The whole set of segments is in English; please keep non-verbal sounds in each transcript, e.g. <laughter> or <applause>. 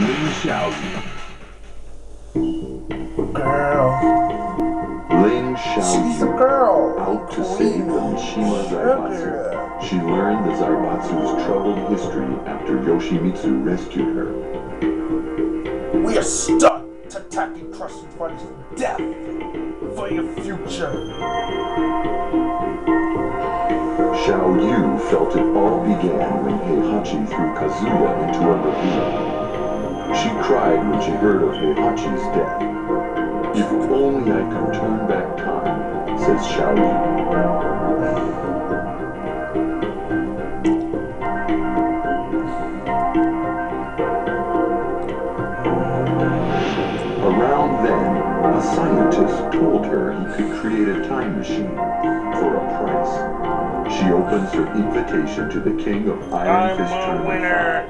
Ling Xiaoyu. Girl. Ling She's a Xiaoyu. girl. Out to save the Mishima Zaibatsu. She learned the Zaibatsu's troubled history after Yoshimitsu rescued her. We are stuck to attacking crushing fighters to death for your future. Xiaoyu felt it all began when Heihachi threw Kazuya into a ravine. She cried when she heard of Heihachi's death. If only I could turn back time, says Xiao Around then, a scientist told her he could create a time machine. She opens her invitation to the king of Iron Fist I'm a Tournament winner.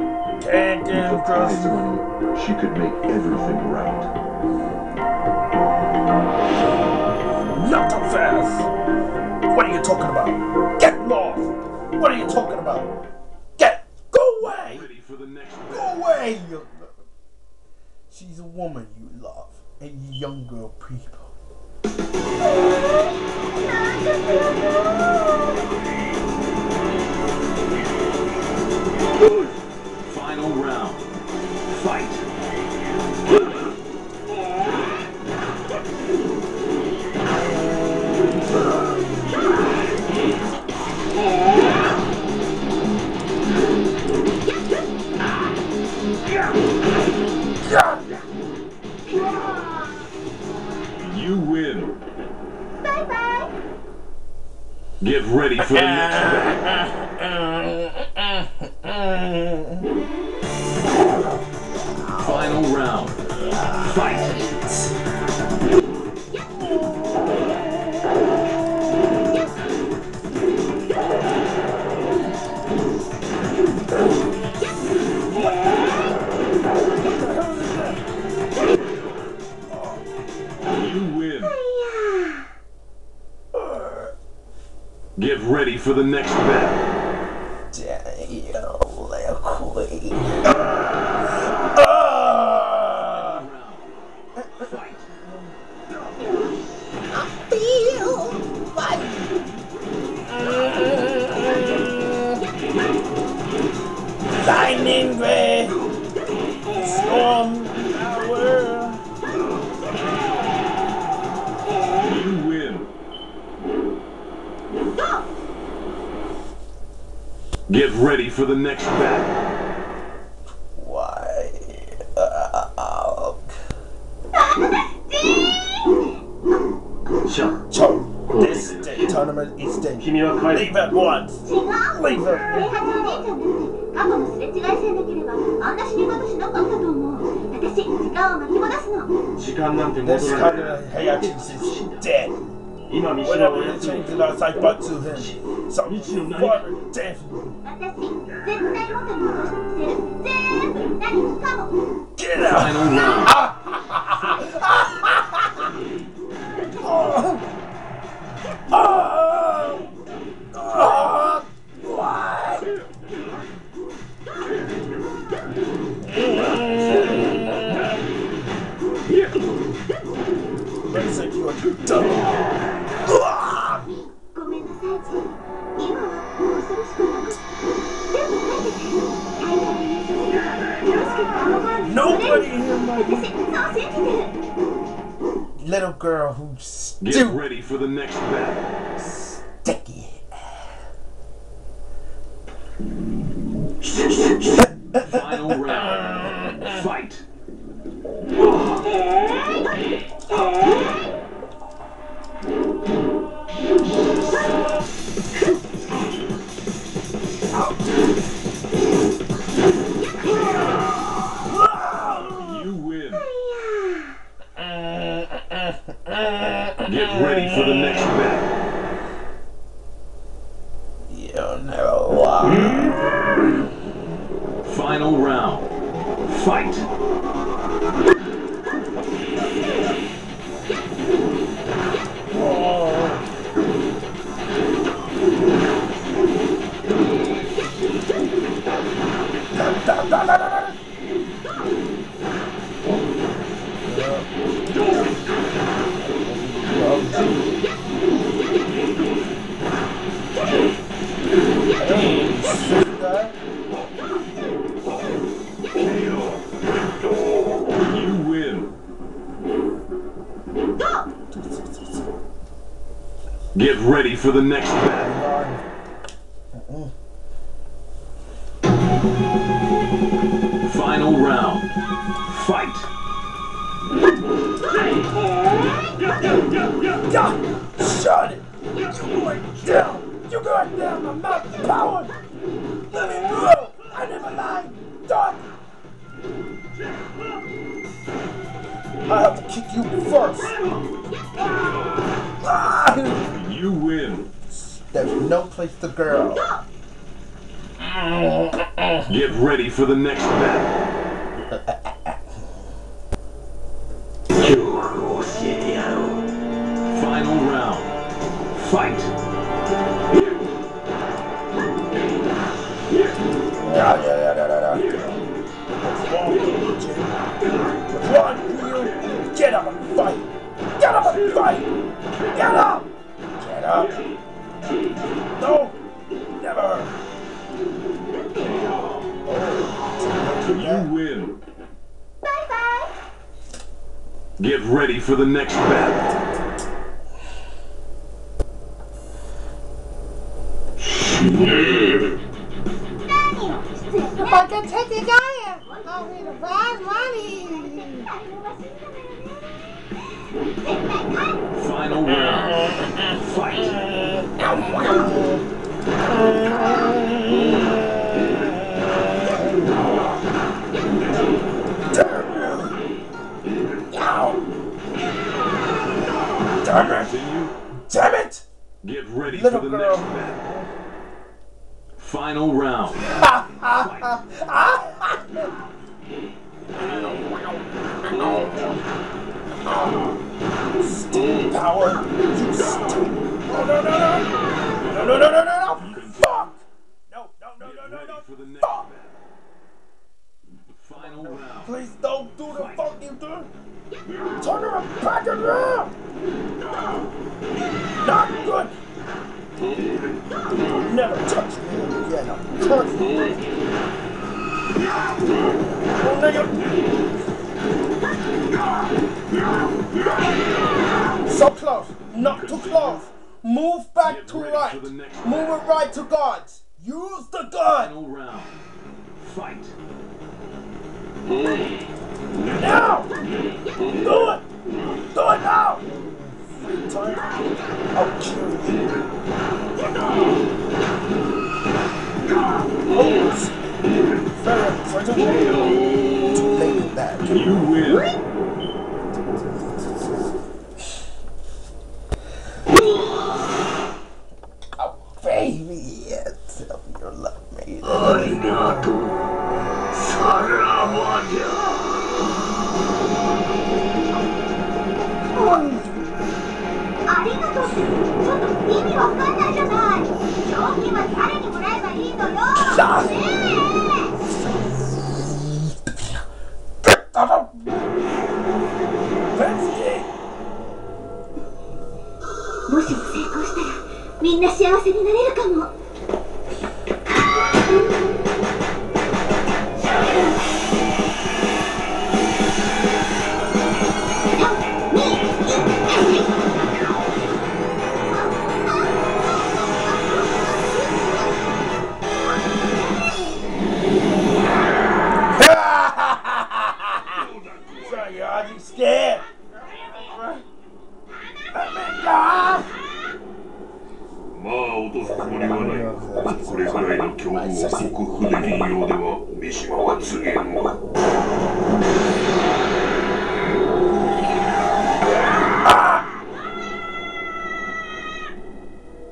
With the prize money, she could make everything right. Not so fast. What are you talking about? Get lost. What are you talking about? Get. Go away. Ready for the next Go away. you- She's a woman you love, and you young girl people. You win. Bye bye. Get ready for the next <laughs> battle. For the next. Damn, little queen. Get ready for the next battle. Why? Uh, so, this day, tournament is dead. 君は帰 Leave at once. 違う Leave 平 it. 八お姉ちゃんなんて過去のすれ違いさえなければあんな死に方しなかったと思う私時間を巻き戻すの時間なんて This 戻ら kind ない of Hayachi is dead. whatever it changes our type back to him. So we should part death. Get out! Little girl who's Get ready for the next battle. Final round. Fight. Get ready for the next battle. Final round. Fight. Shut it! You going down! You going down! I'm not power! Let me go! I never lied! Dog! I have to kick you first! Ah, You win. There's no place to go. Get ready for the next battle. Final round. Fight. Yeah, yeah, yeah, yeah, yeah, you? Get up and fight! Get ready for the next battle. I can take the I'll be the bad money. Final round. Fight. Ready Little for the girl. next battle. Final round. Steam power! You! Oh, no, no, no! No, no, no, no, no, no! Fuck! No, no, no, no, no, no! for the next Fuck! Final round. Please don't do the fucking thing! Turn around, back around! Not good! Never touch me again, I'm cursing! Oh, nigga! So close! Not too close! Move back to right! Move it right to guards! Use the round. Fight. Now! Do it! Do it now! Time. I'll kill you. Oh, very unfortunate. Too late with that. You 意味わかんないじゃない賞金は誰にもらえばいいのよねあのベンジえもしも成功したらみんな幸せになれるかも。まあ落とすつもりはないこれくらいの恐怖を克服できんようでは三島は告げんわ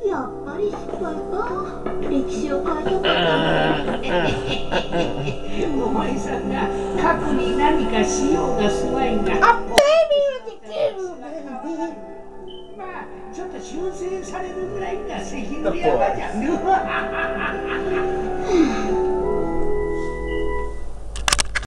やっぱり失敗か歴史を変えたかったお前さんが過去に何かしようがすまいがあちょっと修正されるぐらいが責任山じゃん <laughs>